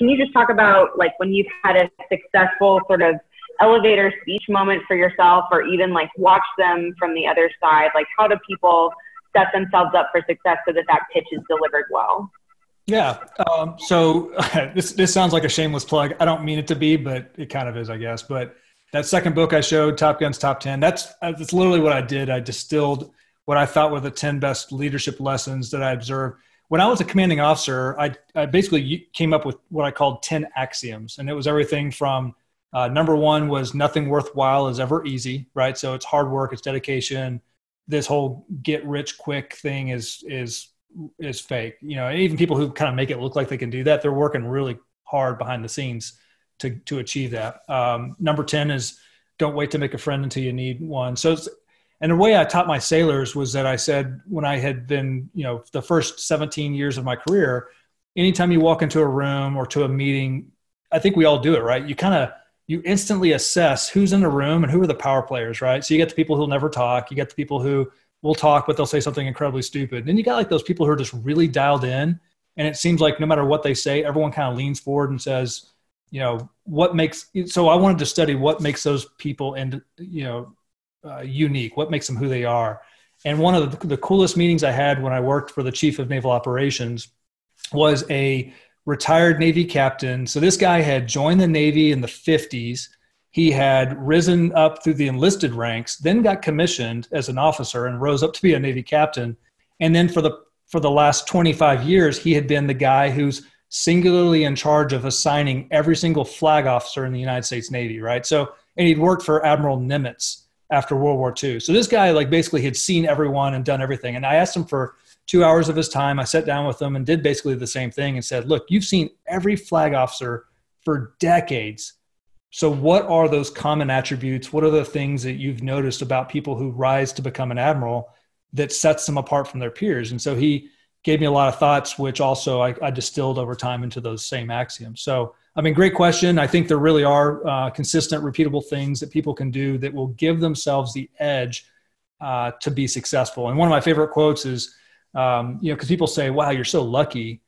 can you just talk about like when you've had a successful sort of elevator speech moment for yourself or even like watch them from the other side? Like how do people set themselves up for success so that that pitch is delivered well? Yeah. Um, so this this sounds like a shameless plug. I don't mean it to be, but it kind of is, I guess. But that second book I showed, Top Guns Top Ten, that's that's literally what I did. I distilled what I thought were the ten best leadership lessons that I observed. When I was a commanding officer, I, I basically came up with what I called ten axioms, and it was everything from uh, number one was nothing worthwhile is ever easy, right? So it's hard work, it's dedication. This whole get rich quick thing is is is fake. You know, even people who kind of make it look like they can do that, they're working really hard behind the scenes to to achieve that. Um, number ten is don't wait to make a friend until you need one. So, and the way I taught my sailors was that I said when I had been, you know, the first 17 years of my career, anytime you walk into a room or to a meeting, I think we all do it, right? You kind of you instantly assess who's in the room and who are the power players, right? So you get the people who'll never talk, you get the people who will talk, but they'll say something incredibly stupid. And then you got like those people who are just really dialed in. And it seems like no matter what they say, everyone kind of leans forward and says, you know, what makes, so I wanted to study what makes those people and, you know, uh, unique, what makes them who they are. And one of the, the coolest meetings I had when I worked for the chief of naval operations was a retired Navy captain. So this guy had joined the Navy in the 50s he had risen up through the enlisted ranks, then got commissioned as an officer and rose up to be a Navy captain. And then for the for the last 25 years, he had been the guy who's singularly in charge of assigning every single flag officer in the United States Navy, right? So, and he'd worked for Admiral Nimitz after World War II. So this guy, like, basically had seen everyone and done everything. And I asked him for two hours of his time. I sat down with him and did basically the same thing and said, "Look, you've seen every flag officer for decades so, what are those common attributes? What are the things that you've noticed about people who rise to become an admiral that sets them apart from their peers? And so he gave me a lot of thoughts, which also I, I distilled over time into those same axioms. So, I mean, great question. I think there really are uh, consistent, repeatable things that people can do that will give themselves the edge uh, to be successful. And one of my favorite quotes is, um, you know, because people say, wow, you're so lucky.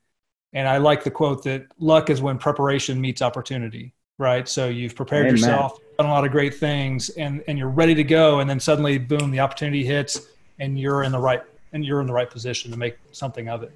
And I like the quote that luck is when preparation meets opportunity right? So you've prepared Amen. yourself, done a lot of great things, and and you're ready to go, and then suddenly, boom, the opportunity hits, and you're in the right and you're in the right position to make something of it.